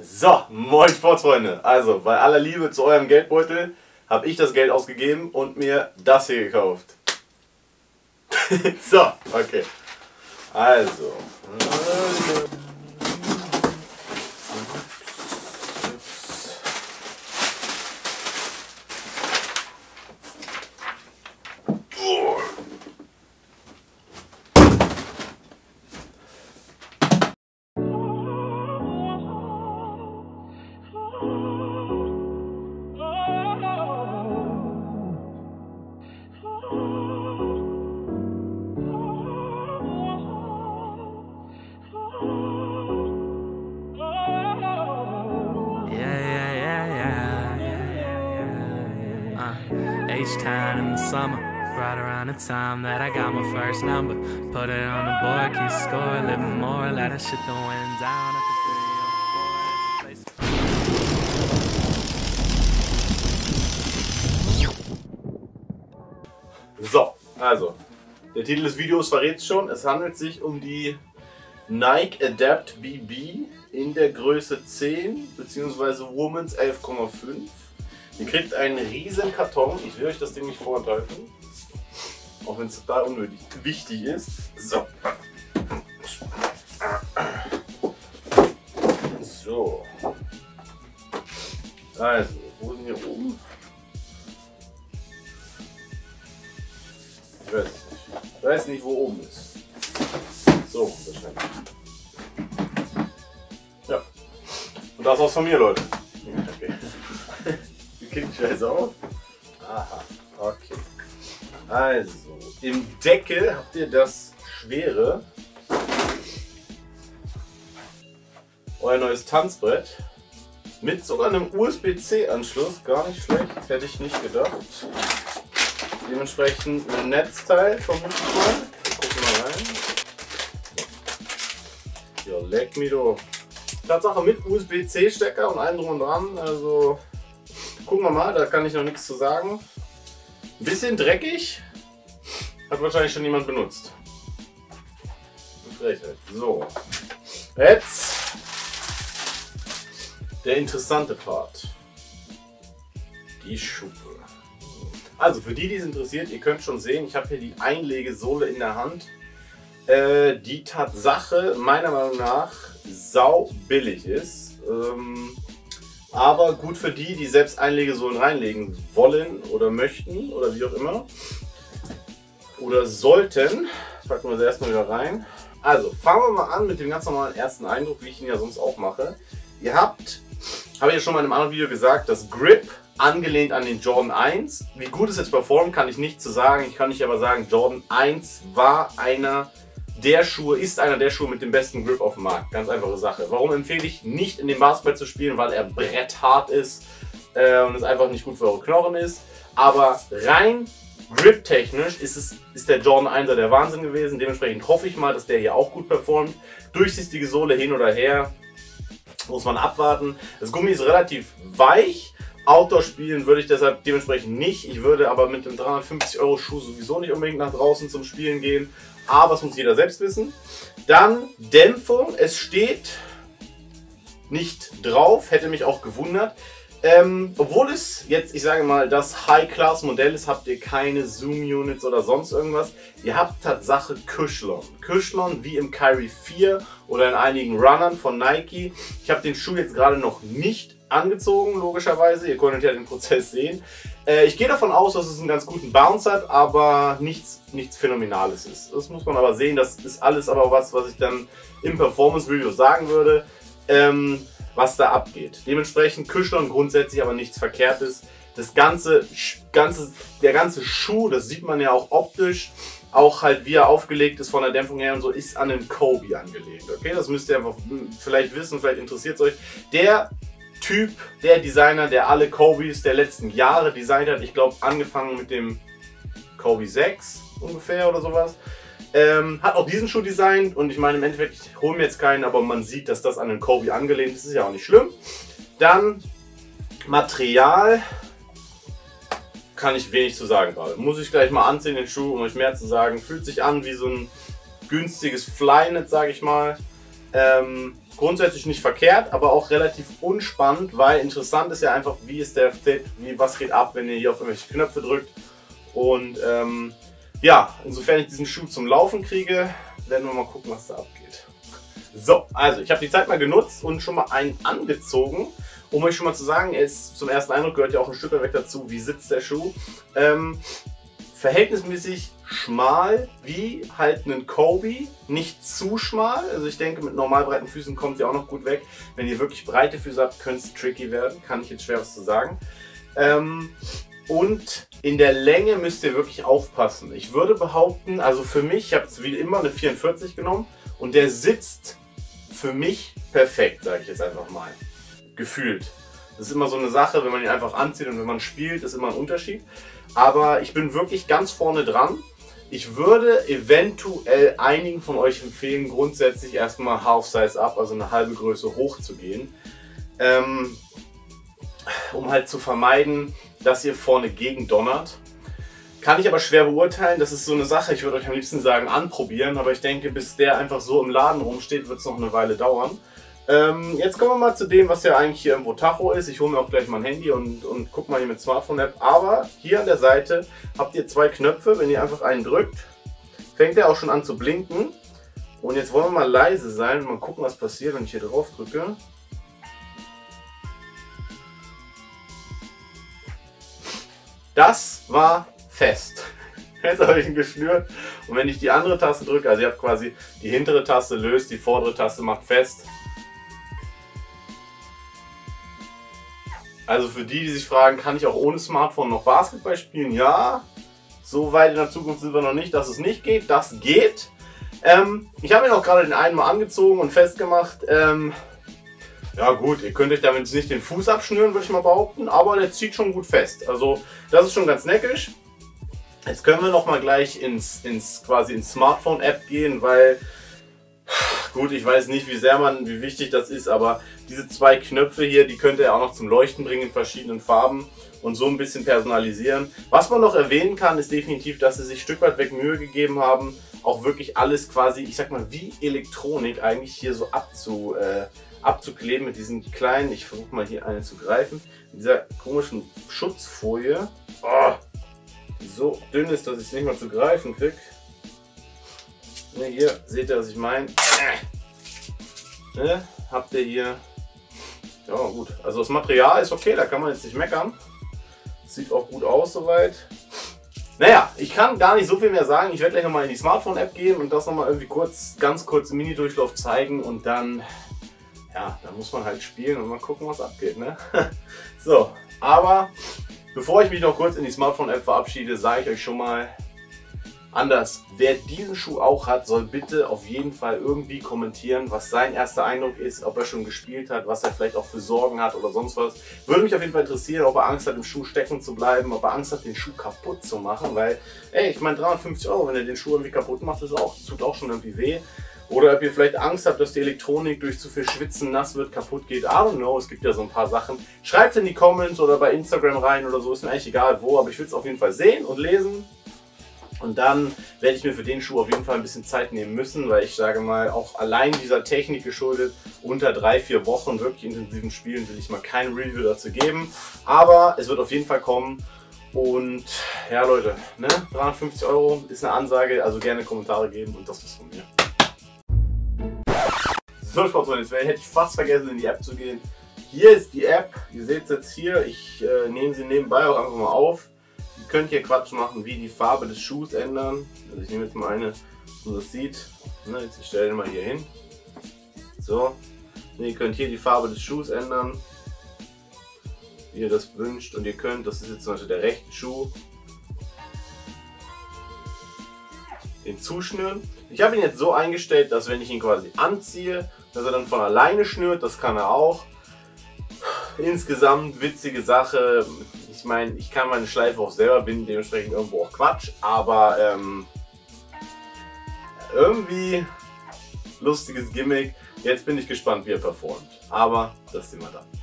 So, moin Sportsfreunde. Also, bei aller Liebe zu eurem Geldbeutel habe ich das Geld ausgegeben und mir das hier gekauft. so, okay. Also. Summer. Right around the time that I got my first number. Put it on the board, keep score, living more. Let that shit the wind down at the 304. So, also, der Titel des Videos verrät es schon. Es handelt sich um die Nike Adapt BB in der Größe 10 bzw. Women's 11,5. Ihr kriegt einen riesen Karton. Ich will euch das Ding nicht vorenthalten. Auch wenn es total unnötig wichtig ist. So. So. Also, wo sind hier oben? Ich weiß nicht. Ich weiß nicht, wo oben ist. So, wahrscheinlich. Ja. Und das war's von mir, Leute. Klingt scheiße auf? Aha, okay. Also, im Deckel habt ihr das schwere. Euer neues Tanzbrett. Mit sogar einem USB-C-Anschluss. Gar nicht schlecht, hätte ich nicht gedacht. Dementsprechend ein Netzteil vermute ich mal. Wir gucken mal rein. Ja, leck mich doch. Tatsache mit USB-C-Stecker und allem drum und dran. Also gucken wir mal, da kann ich noch nichts zu sagen. Bisschen dreckig. Hat wahrscheinlich schon jemand benutzt. Frechheit. So. Jetzt der interessante Part. Die Schuppe. Also für die, die es interessiert, ihr könnt schon sehen, ich habe hier die Einlegesohle in der Hand. Äh, die Tatsache meiner Meinung nach sau billig ist. Ähm, aber gut für die, die selbst Einlegesohlen reinlegen wollen oder möchten oder wie auch immer. Oder sollten. Packen wir sie erstmal wieder rein. Also fangen wir mal an mit dem ganz normalen ersten Eindruck, wie ich ihn ja sonst auch mache. Ihr habt, habe ich ja schon mal in einem anderen Video gesagt, das Grip angelehnt an den Jordan 1. Wie gut es jetzt performt, kann ich nicht zu sagen. Ich kann nicht aber sagen, Jordan 1 war einer der Schuhe, ist einer der Schuhe mit dem besten Grip auf dem Markt. Ganz einfache Sache. Warum empfehle ich nicht in dem Basketball zu spielen? Weil er bretthart ist äh, und es einfach nicht gut für eure Knochen ist. Aber rein grip-technisch ist, ist der Jordan 1er der Wahnsinn gewesen. Dementsprechend hoffe ich mal, dass der hier auch gut performt. Durchsichtige Sohle hin oder her. Muss man abwarten. Das Gummi ist relativ weich. Outdoor spielen würde ich deshalb dementsprechend nicht. Ich würde aber mit dem 350 Euro Schuh sowieso nicht unbedingt nach draußen zum Spielen gehen. Aber das muss jeder selbst wissen. Dann Dämpfung. Es steht nicht drauf. Hätte mich auch gewundert. Ähm, obwohl es jetzt, ich sage mal, das High-Class-Modell ist, habt ihr keine Zoom-Units oder sonst irgendwas. Ihr habt Tatsache Cushlon. Cushlon wie im Kyrie 4 oder in einigen Runnern von Nike. Ich habe den Schuh jetzt gerade noch nicht angezogen, logischerweise. Ihr konntet ja den Prozess sehen. Äh, ich gehe davon aus, dass es einen ganz guten Bounce hat, aber nichts, nichts Phänomenales ist. Das muss man aber sehen. Das ist alles aber was, was ich dann im Performance-Review sagen würde. Ähm, was da abgeht. Dementsprechend Küchlern grundsätzlich aber nichts Verkehrtes. Das ganze, ganze, der ganze Schuh, das sieht man ja auch optisch, auch halt wie er aufgelegt ist von der Dämpfung her und so, ist an den Kobe angelegt. Okay, das müsst ihr einfach vielleicht wissen, vielleicht interessiert es euch. Der Typ, der Designer, der alle Kobes der letzten Jahre designt hat, ich glaube angefangen mit dem Kobe 6 ungefähr oder sowas, ähm, hat auch diesen Schuh designt und ich meine im Endeffekt, ich hole mir jetzt keinen, aber man sieht, dass das an den Kobe angelehnt ist, ist ja auch nicht schlimm. Dann Material, kann ich wenig zu sagen gerade. Muss ich gleich mal anziehen, den Schuh, um euch mehr zu sagen. Fühlt sich an wie so ein günstiges Flynet, sage ich mal. Ähm, grundsätzlich nicht verkehrt, aber auch relativ unspannend, weil interessant ist ja einfach, wie ist der Fit, wie, was geht ab, wenn ihr hier auf irgendwelche Knöpfe drückt. Und ähm, ja, insofern ich diesen Schuh zum Laufen kriege, werden wir mal gucken, was da abgeht. So, also ich habe die Zeit mal genutzt und schon mal einen angezogen. Um euch schon mal zu sagen, ist zum ersten Eindruck gehört ja auch ein Stück weg dazu, wie sitzt der Schuh. Ähm, verhältnismäßig schmal wie halt einen Kobe, nicht zu schmal. Also ich denke, mit normal breiten Füßen kommt sie auch noch gut weg. Wenn ihr wirklich breite Füße habt, könnte es tricky werden. Kann ich jetzt schwer was zu sagen. Ähm, und in der Länge müsst ihr wirklich aufpassen. Ich würde behaupten, also für mich, ich habe es wie immer eine 44 genommen und der sitzt für mich perfekt, sage ich jetzt einfach mal. Gefühlt. Das ist immer so eine Sache, wenn man ihn einfach anzieht und wenn man spielt, ist immer ein Unterschied. Aber ich bin wirklich ganz vorne dran. Ich würde eventuell einigen von euch empfehlen, grundsätzlich erstmal Half Size Up, also eine halbe Größe hoch zu gehen. Ähm, um halt zu vermeiden, dass ihr vorne gegen donnert. Kann ich aber schwer beurteilen. Das ist so eine Sache, ich würde euch am liebsten sagen, anprobieren. Aber ich denke, bis der einfach so im Laden rumsteht, wird es noch eine Weile dauern. Ähm, jetzt kommen wir mal zu dem, was ja eigentlich hier im Votacho ist. Ich hole mir auch gleich mein Handy und, und guck mal hier mit Smartphone-App. Aber hier an der Seite habt ihr zwei Knöpfe. Wenn ihr einfach einen drückt, fängt er auch schon an zu blinken. Und jetzt wollen wir mal leise sein und mal gucken, was passiert, wenn ich hier drauf drücke. Das war fest. Jetzt habe ich ihn geschnürt und wenn ich die andere Taste drücke, also ihr habt quasi die hintere Taste löst, die vordere Taste macht fest. Also für die, die sich fragen, kann ich auch ohne Smartphone noch Basketball spielen? Ja, so weit in der Zukunft sind wir noch nicht, dass es nicht geht. Das geht. Ähm, ich habe ihn auch gerade den einen mal angezogen und festgemacht. Ähm, ja gut, ihr könnt euch damit nicht den Fuß abschnüren, würde ich mal behaupten, aber der zieht schon gut fest. Also das ist schon ganz neckisch. Jetzt können wir noch mal gleich ins, ins quasi ins Smartphone-App gehen, weil gut, ich weiß nicht, wie sehr man, wie wichtig das ist, aber diese zwei Knöpfe hier, die könnt ihr auch noch zum Leuchten bringen in verschiedenen Farben und so ein bisschen personalisieren. Was man noch erwähnen kann, ist definitiv, dass sie sich Stück weit weg Mühe gegeben haben, auch wirklich alles quasi, ich sag mal, wie Elektronik eigentlich hier so abzu, äh, abzukleben mit diesen kleinen, ich versuche mal hier eine zu greifen, mit dieser komischen Schutzfolie. Oh, die so dünn ist, dass ich es nicht mal zu greifen kriege. Ne, hier seht ihr, was ich meine. Äh. Ne, habt ihr hier. Ja gut, also das Material ist okay, da kann man jetzt nicht meckern. Sieht auch gut aus soweit. Naja, ich kann gar nicht so viel mehr sagen. Ich werde gleich nochmal in die Smartphone-App gehen und das nochmal irgendwie kurz, ganz kurz im Mini-Durchlauf zeigen und dann ja, da muss man halt spielen und mal gucken, was abgeht. Ne? so, aber bevor ich mich noch kurz in die Smartphone-App verabschiede, sage ich euch schon mal anders. Wer diesen Schuh auch hat, soll bitte auf jeden Fall irgendwie kommentieren, was sein erster Eindruck ist, ob er schon gespielt hat, was er vielleicht auch für Sorgen hat oder sonst was. Würde mich auf jeden Fall interessieren, ob er Angst hat, im Schuh stecken zu bleiben, ob er Angst hat, den Schuh kaputt zu machen, weil, ey, ich meine 350 Euro, wenn er den Schuh irgendwie kaputt macht, das, auch, tut auch schon irgendwie weh. Oder ob ihr vielleicht Angst habt, dass die Elektronik durch zu viel Schwitzen nass wird, kaputt geht. I don't know, es gibt ja so ein paar Sachen. Schreibt in die Comments oder bei Instagram rein oder so, ist mir eigentlich egal wo, aber ich will es auf jeden Fall sehen und lesen. Und dann werde ich mir für den Schuh auf jeden Fall ein bisschen Zeit nehmen müssen, weil ich sage mal, auch allein dieser Technik geschuldet, unter drei, vier Wochen wirklich intensiven Spielen will ich mal kein Review dazu geben. Aber es wird auf jeden Fall kommen. Und ja Leute, ne? 350 Euro ist eine Ansage, also gerne Kommentare geben und das ist von mir. So, Sportfreunde, jetzt hätte ich fast vergessen, in die App zu gehen. Hier ist die App. Ihr seht es jetzt hier. Ich äh, nehme sie nebenbei auch einfach mal auf. Könnt hier Quatsch machen, wie die Farbe des Schuhs ändern. Also ich nehme jetzt mal eine, so das sieht. Ne, jetzt ich stelle den mal hier hin. So. Und ihr könnt hier die Farbe des Schuhs ändern. Wie ihr das wünscht. Und ihr könnt, das ist jetzt zum Beispiel der rechte Schuh, den zuschnüren. Ich habe ihn jetzt so eingestellt, dass wenn ich ihn quasi anziehe, dass er dann von alleine schnürt, das kann er auch. Insgesamt witzige Sache. Ich meine, ich kann meine Schleife auch selber binden, dementsprechend irgendwo auch Quatsch, aber ähm, irgendwie lustiges Gimmick. Jetzt bin ich gespannt, wie er performt. Aber das sehen wir dann.